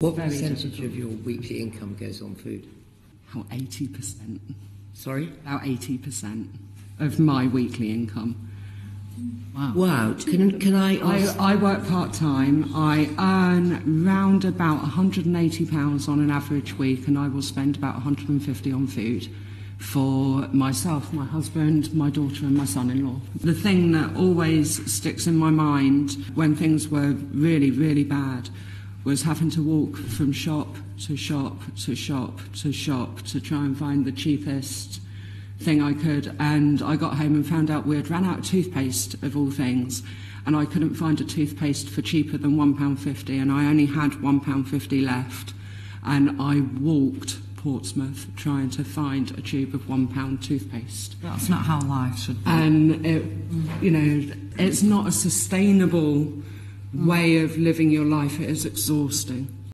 What Very percentage difficult. of your weekly income goes on food? About 80%. Sorry? About 80% of my weekly income. Wow. Wow. Can, can I I. I work part time. I earn round about £180 on an average week, and I will spend about 150 on food for myself, my husband, my daughter, and my son in law. The thing that always sticks in my mind when things were really, really bad was having to walk from shop to shop to shop to shop to try and find the cheapest thing I could. And I got home and found out we had ran out of toothpaste, of all things. And I couldn't find a toothpaste for cheaper than £1.50, and I only had £1.50 left. And I walked Portsmouth trying to find a tube of £1 toothpaste. That's not how life should be. And, it, you know, it's not a sustainable way of living your life, it is exhausting.